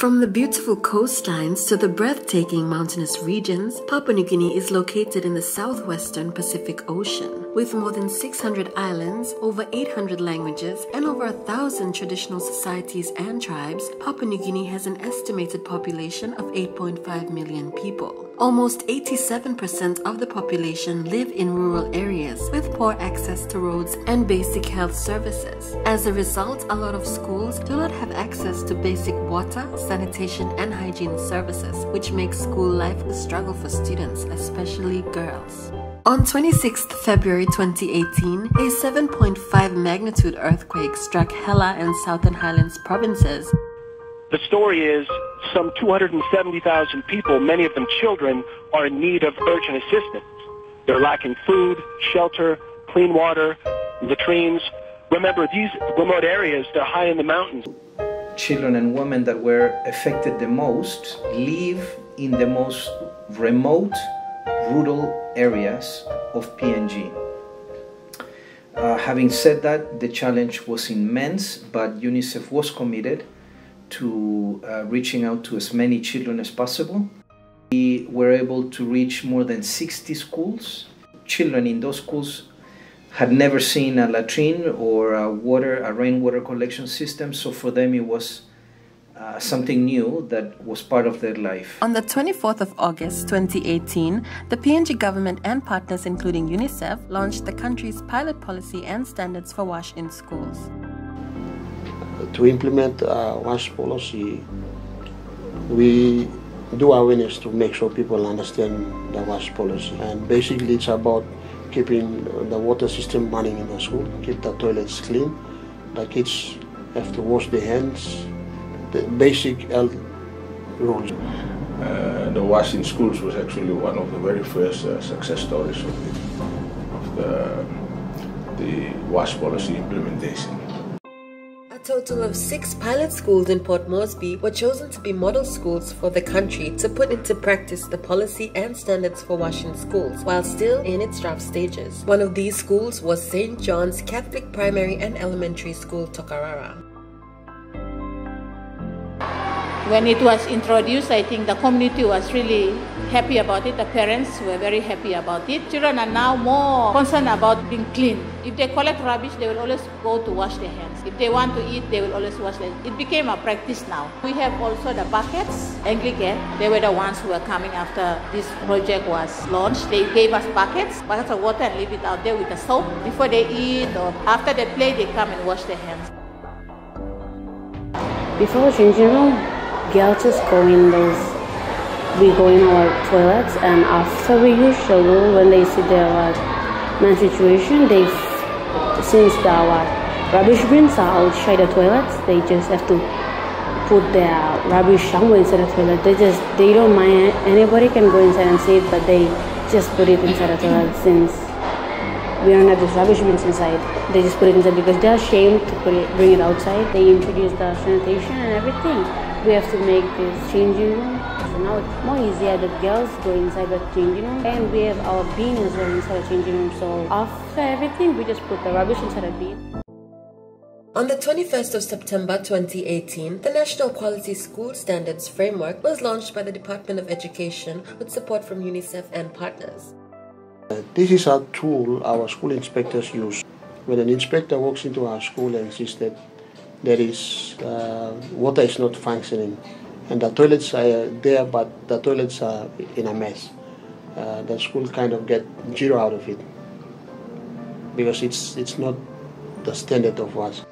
From the beautiful coastlines to the breathtaking mountainous regions, Papua New Guinea is located in the southwestern Pacific Ocean. With more than 600 islands, over 800 languages, and over a thousand traditional societies and tribes, Papua New Guinea has an estimated population of 8.5 million people. Almost 87% of the population live in rural areas with poor access to roads and basic health services. As a result, a lot of schools do not have access to basic water, sanitation, and hygiene services, which makes school life a struggle for students, especially girls. On 26 February 2018, a 7.5 magnitude earthquake struck Hela and Southern Highlands provinces. The story is some 270,000 people, many of them children, are in need of urgent assistance. They're lacking food, shelter, clean water, latrines. Remember, these remote areas, they're high in the mountains. Children and women that were affected the most live in the most remote rural areas of PNG. Uh, having said that, the challenge was immense, but UNICEF was committed to uh, reaching out to as many children as possible. We were able to reach more than 60 schools. Children in those schools had never seen a latrine or a water, a rainwater collection system, so for them it was uh, something new that was part of their life. On the 24th of August 2018, the PNG government and partners, including UNICEF, launched the country's pilot policy and standards for WASH in schools to implement uh, WASH policy, we do awareness to make sure people understand the WASH policy. And basically it's about keeping the water system running in the school, keep the toilets clean, the kids have to wash their hands, the basic health rules. Uh, the WASH in schools was actually one of the very first uh, success stories of the, of the, the WASH policy implementation total of six pilot schools in Port Moresby were chosen to be model schools for the country to put into practice the policy and standards for WASH in schools while still in its draft stages. One of these schools was St. John's Catholic Primary and Elementary School, Tokarara. When it was introduced, I think the community was really happy about it. The parents were very happy about it. Children are now more concerned about being clean. If they collect rubbish, they will always go to wash their hands. If they want to eat, they will always wash their hands. It became a practice now. We have also the buckets. Anglican, they were the ones who were coming after this project was launched. They gave us buckets, buckets of water and leave it out there with the soap. Before they eat or after they play, they come and wash their hands. Before changing room, girls just go in those we go in our toilets and after we use shower when they see their like man situation they since the our rubbish bins are outside the toilets they just have to put their rubbish somewhere inside the toilet they just they don't mind anybody can go inside and see it but they just put it inside the toilet since we don't have rubbish bins inside. They just put it inside because they're ashamed to it, bring it outside. They introduce the sanitation and everything we have to make this changing room. So now it's more easier that girls go inside the changing room and we have our bin as well inside the changing room. So after everything, we just put the rubbish inside the bin. On the 21st of September 2018, the National Quality School Standards Framework was launched by the Department of Education with support from UNICEF and partners. Uh, this is a tool our school inspectors use. When an inspector walks into our school and sees that there is uh, water is not functioning. And the toilets are there but the toilets are in a mess. Uh, the school kind of get zero out of it. Because it's it's not the standard of us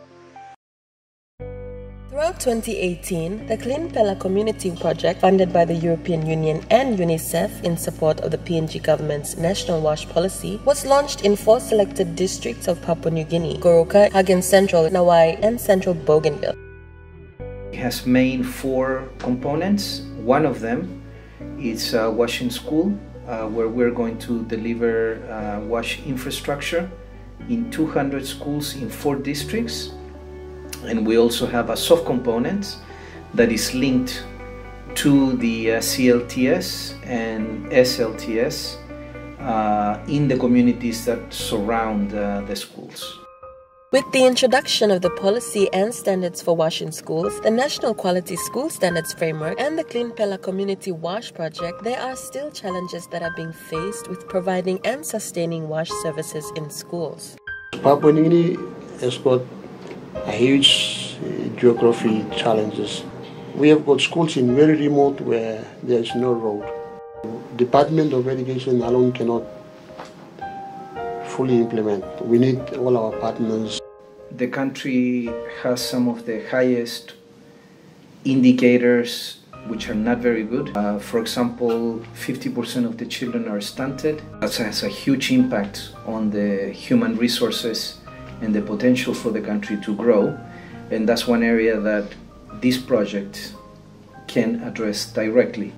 Throughout 2018, the Clean Pela Community Project, funded by the European Union and UNICEF in support of the PNG government's national wash policy, was launched in four selected districts of Papua New Guinea Goroka, Hagen Central, Nawaeb, and Central Bougainville. It has main four components. One of them is a WASH in school, uh, where we're going to deliver uh, wash infrastructure in 200 schools in four districts and we also have a soft component that is linked to the uh, CLTS and SLTS uh, in the communities that surround uh, the schools. With the introduction of the policy and standards for WASH in schools, the National Quality School Standards Framework, and the Clean Pela Community Wash Project, there are still challenges that are being faced with providing and sustaining wash services in schools. Papua New Guinea has got a huge geography challenges. We have got schools in very remote where there is no road. Department of Education alone cannot fully implement. We need all our partners. The country has some of the highest indicators which are not very good. Uh, for example, 50% of the children are stunted. That has a huge impact on the human resources and the potential for the country to grow. And that's one area that this project can address directly.